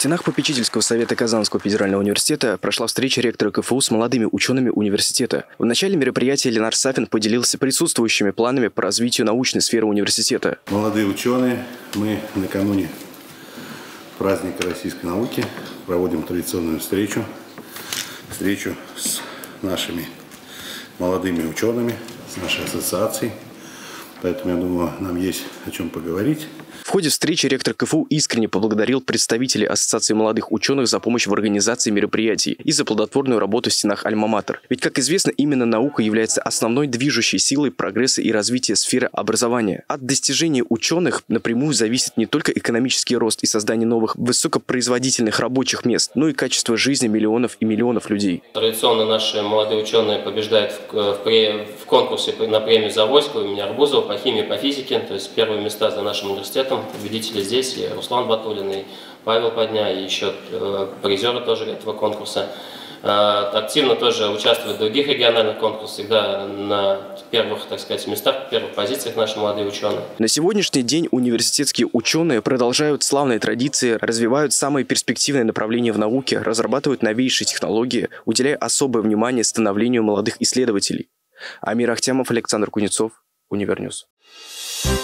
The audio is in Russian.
стенах попечительского совета Казанского федерального университета прошла встреча ректора КФУ с молодыми учеными университета. В начале мероприятия Ленар Сафин поделился присутствующими планами по развитию научной сферы университета. Молодые ученые, мы накануне праздника российской науки проводим традиционную встречу, встречу с нашими молодыми учеными, с нашей ассоциацией. Поэтому, я думаю, нам есть о чем поговорить. В ходе встречи ректор КФУ искренне поблагодарил представителей Ассоциации молодых ученых за помощь в организации мероприятий и за плодотворную работу в стенах Альма-Матер. Ведь, как известно, именно наука является основной движущей силой прогресса и развития сферы образования. От достижений ученых напрямую зависит не только экономический рост и создание новых высокопроизводительных рабочих мест, но и качество жизни миллионов и миллионов людей. Традиционно наши молодые ученые побеждают в, в, в конкурсе на премию Завойского имени Арбузова по химии, по физике, то есть первые места за нашим университетом победители здесь, и Руслан Батулин, и Павел Подня, и еще э, призеры тоже этого конкурса. Э, активно тоже участвуют в других региональных конкурсах, всегда на первых, так сказать, местах, первых позициях наши молодые ученые. На сегодняшний день университетские ученые продолжают славные традиции, развивают самые перспективные направления в науке, разрабатывают новейшие технологии, уделяя особое внимание становлению молодых исследователей. Амир Ахтямов, Александр Кузнецов, UNIVER News. Thank you